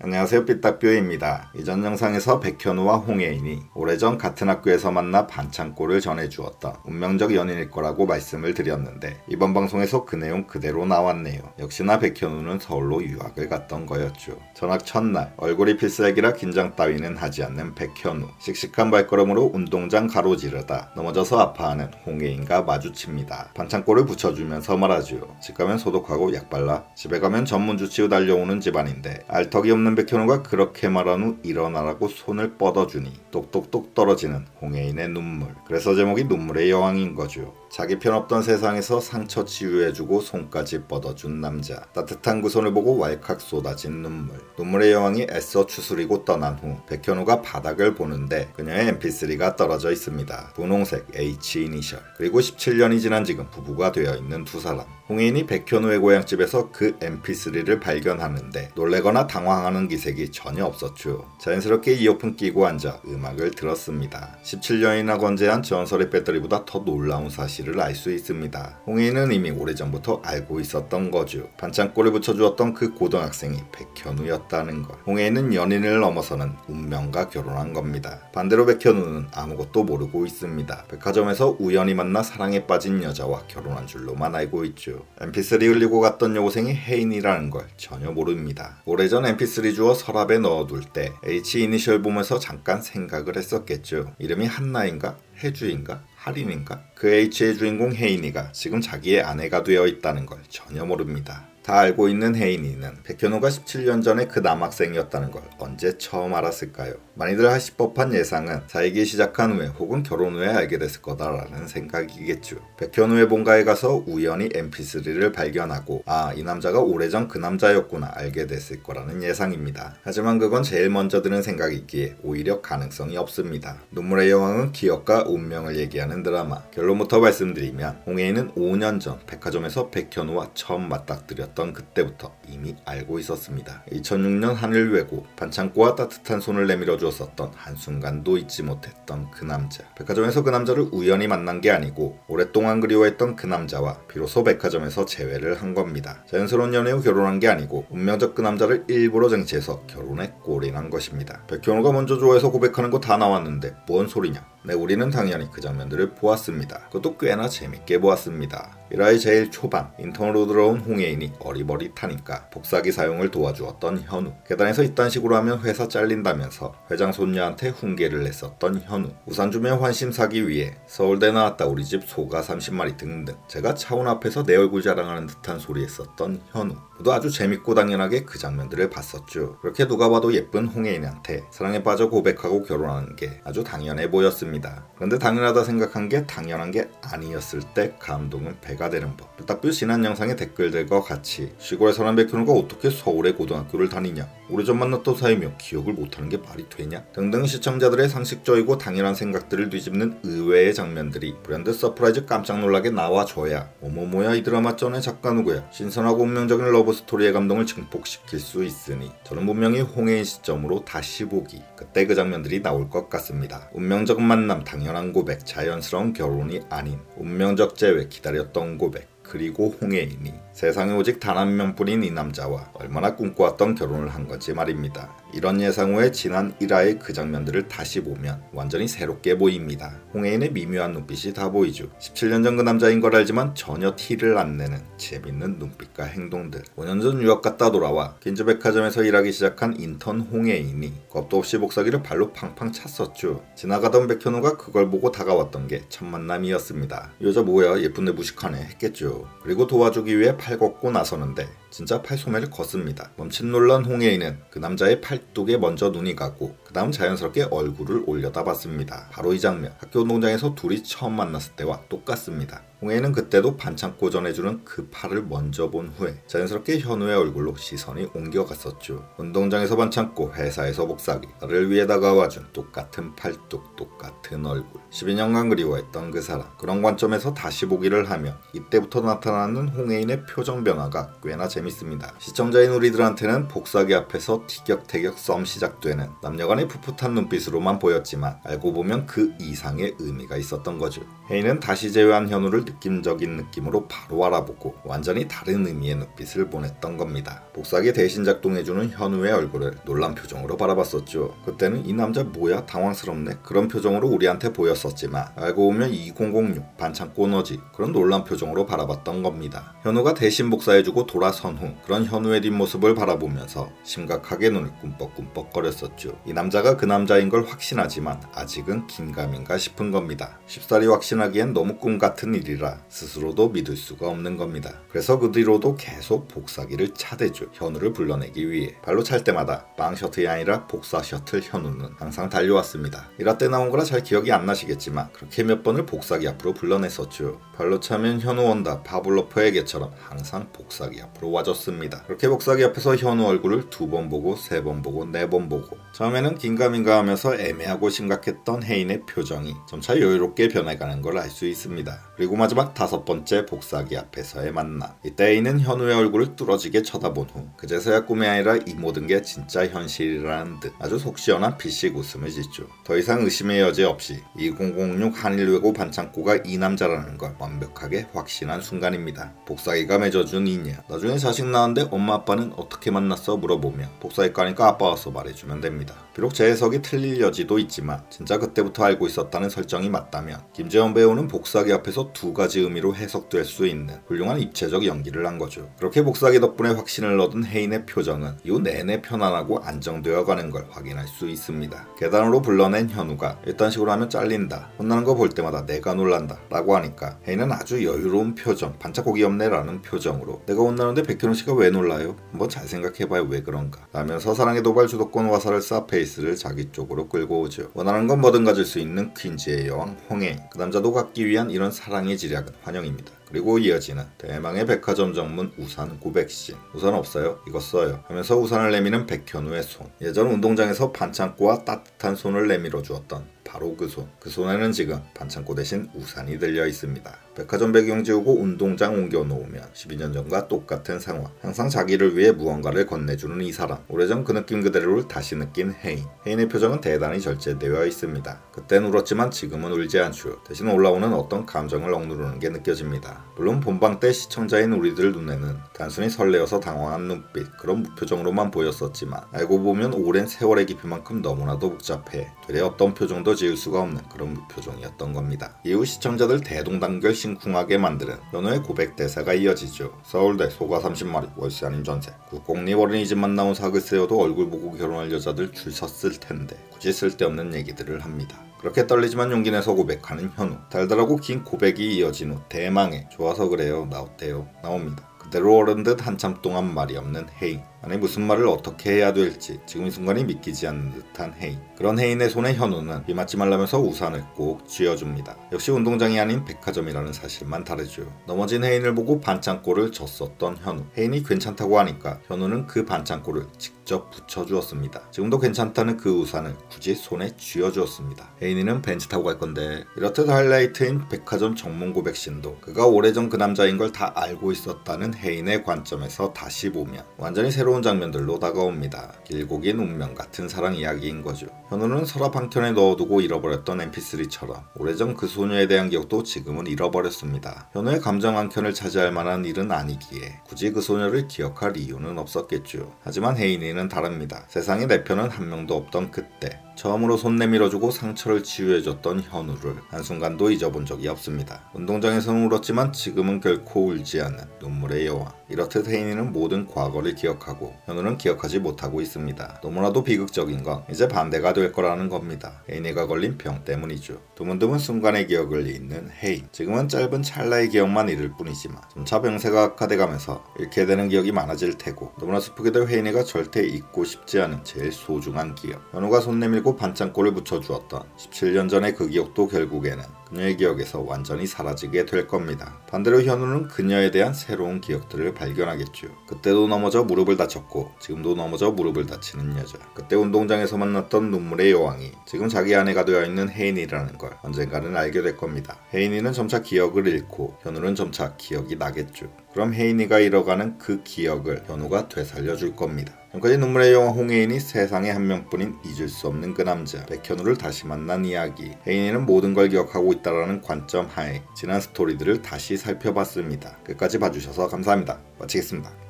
안녕하세요 삐딱뷰입니다. 이전 영상에서 백현우와 홍예인이 오래전 같은 학교에서 만나 반창고를 전해주었던 운명적 연인일 거라고 말씀을 드렸는데 이번 방송에서 그 내용 그대로 나왔네요. 역시나 백현우는 서울로 유학을 갔던 거였죠. 전학 첫날 얼굴이 필살기라 긴장 따위는 하지 않는 백현우 씩씩한 발걸음으로 운동장 가로지르다 넘어져서 아파하는 홍예인과 마주칩니다. 반창고를 붙여주면서 말하죠. 집 가면 소독하고 약 발라 집에 가면 전문주치우 달려오는 집안인데 알턱이 없는 없는 백현우가 그렇게 말한 후 일어나라고 손을 뻗어주니 똑똑똑 떨어지는 홍해인의 눈물. 그래서 제목이 눈물의 여왕인 거죠. 자기 편 없던 세상에서 상처 치유해주고 손까지 뻗어준 남자. 따뜻한 그 손을 보고 왈칵 쏟아진 눈물. 눈물의 여왕이 애써 추스리고 떠난 후 백현우가 바닥을 보는데 그녀의 mp3가 떨어져 있습니다. 분홍색 H 이니셜. 그리고 17년이 지난 지금 부부가 되어 있는 두 사람. 홍인이 백현우의 고향집에서 그 mp3를 발견하는데 놀래거나 당황하는 기색이 전혀 없었죠. 자연스럽게 이어폰 끼고 앉아 음악을 들었습니다. 17년이나 건재한 전설의 배터리보다 더 놀라운 사실을 알 수 있습니다. 홍인은 이미 오래전부터 알고 있었던 거죠. 반창고를 붙여주었던 그 고등학생이 백현우였다는 것. 홍인은 연인을 넘어서는 운명과 결혼한 겁니다. 반대로 백현우는 아무것도 모르고 있습니다. 백화점에서 우연히 만나 사랑에 빠진 여자와 결혼한 줄로만 알고 있죠. Mp3 흘리고 갔던 여고생이 혜인이라는 걸 전혀 모릅니다. 오래전 mp3 주어 서랍에 넣어둘 때 H 이니셜 보면서 잠깐 생각을 했었겠죠. 이름이 한나인가? 해주인가? 할인인가? 그 H의 주인공 혜인이가 지금 자기의 아내가 되어 있다는 걸 전혀 모릅니다. 다 알고 있는 혜인이는 백현우가 17년 전에 그 남학생이었다는 걸 언제 처음 알았을까요? 많이들 하실 법한 예상은 사귀기 시작한 후에 혹은 결혼 후에 알게 됐을 거다라는 생각이겠죠. 백현우의 본가에 가서 우연히 mp3를 발견하고 아 이 남자가 오래전 그 남자였구나 알게 됐을 거라는 예상입니다. 하지만 그건 제일 먼저 드는 생각이기에 오히려 가능성이 없습니다. 눈물의 여왕은 기억과 운명을 얘기하는 드라마 결론부터 말씀드리면 홍혜인은 5년 전 백화점에서 백현우와 처음 맞닥뜨렸 던 그때부터 이미 알고 있었습니다. 2006년 하늘 외고 반창고와 따뜻한 손을 내밀어줘 주었었던 한순간도 잊지 못했던 그 남자. 백화점에서 그 남자를 우연히 만난 게 아니고 오랫동안 그리워했던 그 남자와 비로소 백화점에서 재회를 한 겁니다. 자연스러운 연애 후 결혼한 게 아니고 운명적 그 남자를 일부러 쟁취해서 결혼에 꼴이 난 것입니다. 백현우가 먼저 좋아해서 고백하는 거 다 나왔는데 뭔 소리냐? 네, 우리는 당연히 그 장면들을 보았습니다. 그것도 꽤나 재밌게 보았습니다. 1화의 제일 초반 인턴으로 들어온 홍예인이 어리버리타니까 복사기 사용을 도와주었던 현우. 계단에서 이딴 식으로 하면 회사 잘린다면서 회장 손녀한테 훈계를 냈었던 현우. 우산 주면 환심 사기 위해 서울대 나왔다 우리 집 소가 30마리 등등. 제가 차원 앞에서 내 얼굴 자랑하는 듯한 소리 했었던 현우. 모두 아주 재밌고 당연하게 그 장면들을 봤었죠. 그렇게 누가 봐도 예쁜 홍예인한테 사랑에 빠져 고백하고 결혼하는 게 아주 당연해 보였습니다 그런데 당연하다 생각한 게 당연한 게 아니었을 때 감동은 배 배가 되는 법. 딱뷰 지난 영상의 댓글들과 같이 시골의 사람 백현우가 어떻게 서울의 고등학교를 다니냐? 오래전 만났던 사이며 기억을 못하는 게 말이 되냐? 등등 시청자들의 상식적이고 당연한 생각들을 뒤집는 의외의 장면들이 grand surprise 깜짝 놀라게 나와줘야 어머뭐야 이 드라마 전의 작가 누구야? 신선하고 운명적인 러브스토리의 감동을 증폭시킬 수 있으니 저는 분명히 홍해인 시점으로 다시 보기. 그때 그 장면들이 나올 것 같습니다. 운명적 만남 당연한 고백 자연스러운 결혼이 아닌 운명적 재회 기다렸던 고백 그리고 홍해인이 세상에 오직 단 한 명뿐인 이 남자와 얼마나 꿈꿔왔던 결혼을 한 건지 말입니다. 이런 예상 후에 지난 1화의 그 장면들을 다시 보면 완전히 새롭게 보입니다. 홍해인의 미묘한 눈빛이 다 보이죠. 17년 전 그 남자인 걸 알지만 전혀 티를 안 내는 재밌는 눈빛과 행동들. 5년 전 유학 갔다 돌아와 퀸즈백화점에서 일하기 시작한 인턴 홍해인이 겁도 없이 복사기를 발로 팡팡 찼었죠. 지나가던 백현우가 그걸 보고 다가왔던 게 첫 만남이었습니다. 여자 뭐야 예쁜데 무식하네 했겠죠. 그리고 도와주기 위해 팔 걷고 나서는데 진짜 팔소매를 걷습니다. 멈칫 놀란 홍예인은 그 남자의 팔뚝에 먼저 눈이 가고 그 다음 자연스럽게 얼굴을 올려다 봤습니다. 바로 이 장면 학교 운동장에서 둘이 처음 만났을 때와 똑같습니다. 홍혜는 그때도 반창고 전해주는 그 팔을 먼저 본 후에 자연스럽게 현우의 얼굴로 시선이 옮겨갔었죠. 운동장에서 반창고, 회사에서 복사기, 나를 위해 다가와준 똑같은 팔뚝, 똑같은 얼굴. 12년간 그리워했던 그 사람. 그런 관점에서 다시 보기를 하면 이때부터 나타나는 홍혜인의 표정 변화가 꽤나 재밌습니다. 시청자인 우리들한테는 복사기 앞에서 티격태격 썸 시작되는 남녀간의 풋풋한 눈빛으로만 보였지만 알고 보면 그 이상의 의미가 있었던 거죠. 혜인은 다시 제외한 현우를 느낌적인 느낌으로 바로 알아보고 완전히 다른 의미의 눈빛을 보냈던 겁니다. 복사기 대신 작동해주는 현우의 얼굴을 놀란 표정으로 바라봤었죠. 그때는 이 남자 뭐야 당황스럽네 그런 표정으로 우리한테 보였었지만 알고 보면 2006 반창고 너지 그런 놀란 표정으로 바라봤던 겁니다. 현우가 대신 복사해주고 돌아선 후 그런 현우의 뒷모습을 바라보면서 심각하게 눈을 꿈뻑꿈뻑 거렸었죠. 이 남자가 그 남자인 걸 확신하지만 아직은 긴가민가 싶은 겁니다. 쉽사리 확신하기엔 너무 꿈 같은 일이라 스스로도 믿을 수가 없는 겁니다. 그래서 그 뒤로도 계속 복사기를 차대죠. 현우를 불러내기 위해 발로 찰 때마다 빵 셔틀이 아니라 복사 셔틀 현우는 항상 달려왔습니다. 이라 때 나온 거라 잘 기억이 안 나시겠지만 그렇게 몇 번을 복사기 앞으로 불러냈었죠. 발로 차면 현우 온다 파블로프에게처럼 항상 복사기 앞으로 와줬습니다. 그렇게 복사기 앞에서 현우 얼굴을 두 번 보고 세 번 보고 네 번 보고 처음에는 긴가민가 하면서 애매하고 심각했던 혜인의 표정이 점차 여유롭게 변해가는 걸 알 수 있습니다. 그리고 마지막 다섯 번째 복사기 앞에서의 만남. 이때 혜인은 현우의 얼굴을 뚫어지게 쳐다본 후 그제서야 꿈이 아니라 이 모든 게 진짜 현실이라는 듯 아주 속 시원한 피식 웃음을 짓죠. 더 이상 의심의 여지 없이 2006 한일외고 반창고가 이 남자라는 걸 완벽하게 확신한 순간입니다. 복사기가 맺어준 인연. 나중에 자식 낳았는데 엄마 아빠는 어떻게 만났어 물어보면 복사기과니까 아빠 와서 말해주면 됩니다. 비록 제 해석이 틀릴 여지도 있지만 진짜 그때부터 알고 있었다는 설정이 맞다면 김재원 배우는 복사기 앞에서 두 가지 의미로 해석될 수 있는 훌륭한 입체적 연기를 한 거죠. 그렇게 복사기 덕분에 확신을 얻은 혜인의 표정은 이후 내내 편안하고 안정되어 가는 걸 확인할 수 있습니다. 계단으로 불러낸 현우가 이딴 식으로 하면 잘린다. 혼나는 거 볼 때마다 내가 놀란다. 라고 하니까 혜인은 아주 여유로운 표정, 반짝고 귀엽네 라는 표정으로 내가 혼나는데 백현우 씨가 왜 놀라요? 한번 잘 생각해봐요 왜 그런가. 라면서 사랑의 도발 주도권 화살을 쏴 페이스를 자기 쪽으로 끌고 오죠. 원하는 건 뭐든 가질 수 있는 퀸즈의 여왕 홍혜인. 그 남자도 갖기 위한 이런 사랑 의 지략은 환영입니다. 그리고 이어지는 대망의 백화점 전문 우산 고백신 우산 없어요? 이거 써요 하면서 우산을 내미는 백현우의 손 예전 운동장에서 반창고와 따뜻한 손을 내밀어 주었던 바로 그 손. 그 손에는 지금 반창고 대신 우산이 들려 있습니다. 백화점 배경 지우고 운동장 옮겨 놓으면 12년 전과 똑같은 상황. 항상 자기를 위해 무언가를 건네주는 이 사람. 오래전 그 느낌 그대로를 다시 느낀 혜인. 혜인의 표정은 대단히 절제되어 있습니다. 그땐 울었지만 지금은 울지 않죠. 대신 올라오는 어떤 감정을 억누르는 게 느껴집니다. 물론 본방 때 시청자인 우리들 눈에는 단순히 설레어서 당황한 눈빛, 그런 무표정으로만 보였었지만 알고 보면 오랜 세월의 깊이만큼 너무나도 복잡해 되레 어떤 표정도 지을 수가 없는 그런 무표정이었던 겁니다. 이후 시청자들 대동단결 심쿵하게 만드는 연호의 고백 대사가 이어지죠. 서울대 소가 30마리 월세 아닌 전세 국공립 어린이집만 나온 사글세여도 얼굴 보고 결혼할 여자들 줄 섰을 텐데 굳이 쓸데없는 얘기들을 합니다. 그렇게 떨리지만 용기 내서 고백하는 현우. 달달하고 긴 고백이 이어진 후 대망의 좋아서 그래요. 나왔대요? 나옵니다. 그대로 오른 듯 한참 동안 말이 없는 혜인. 아니 무슨 말을 어떻게 해야 될지 지금 이 순간이 믿기지 않는 듯한 혜인. 그런 혜인의 손에 현우는 비 맞지 말라면서 우산을 꼭 쥐어줍니다. 역시 운동장이 아닌 백화점이라는 사실만 다르죠. 넘어진 혜인을 보고 반창고를 줬었던 현우. 혜인이 괜찮다고 하니까 현우는 그 반창고를 직접 붙여주었습니다 지금도 괜찮다는 그 우산을 굳이 손에 쥐어주었습니다 혜인이는 벤츠 타고 갈 건데 이렇듯 하이라이트인 백화점 정문 고백신도 그가 오래전 그 남자인 걸 다 알고 있었다는 혜인의 관점에서 다시 보면 완전히 새로운 장면들로 다가옵니다. 길고 긴 운명 같은 사랑 이야기인 거죠. 현우는 서랍 한 켠에 넣어두고 잃어버렸던 mp3처럼 오래전 그 소녀에 대한 기억도 지금은 잃어버렸습니다. 현우의 감정 한 켠을 차지할 만한 일은 아니기에 굳이 그 소녀를 기억할 이유는 없었겠죠. 하지만 혜인이는 다릅니다. 세상에 내 편은 한 명도 없던 그때 처음으로 손 내밀어주고 상처를 치유해줬던 현우를 한순간도 잊어본 적이 없습니다. 운동장에서는 울었지만 지금은 결코 울지 않는 눈물의 여왕. 이렇듯 혜인이는 모든 과거를 기억하고 현우는 기억하지 못하고 있습니다. 너무나도 비극적인 건 이제 반대가 될 거라는 겁니다. 혜인이가 걸린 병 때문이죠. 드문드문 순간의 기억을 잃는 혜인. 지금은 짧은 찰나의 기억만 잃을 뿐이지만 점차 병세가 악화돼가면서 잃게 되는 기억이 많아질 테고 너무나 슬프게도 혜인이가 절대 잊고 싶지 않은 제일 소중한 기억. 현우가 손 내밀 고 반창고를 붙여주었던 17년 전의 그 기억도 결국에는 그녀의 기억에서 완전히 사라지게 될 겁니다. 반대로 현우는 그녀에 대한 새로운 기억들을 발견하겠죠. 그때도 넘어져 무릎을 다쳤고 지금도 넘어져 무릎을 다치는 여자. 그때 운동장에서 만났던 눈물의 여왕이 지금 자기 아내가 되어 있는 혜인이라는 걸 언젠가는 알게 될 겁니다. 혜인이는 점차 기억을 잃고 현우는 점차 기억이 나겠죠. 그럼 혜인이가 잃어가는 그 기억을 현우가 되살려 줄 겁니다. 지금까지 눈물의 영화 홍혜인이 세상에 한 명뿐인 잊을 수 없는 그 남자 백현우를 다시 만난 이야기 혜인이는 모든 걸 기억하고 있다라는 관점 하에 지난 스토리들을 다시 살펴봤습니다. 끝까지 봐주셔서 감사합니다. 마치겠습니다.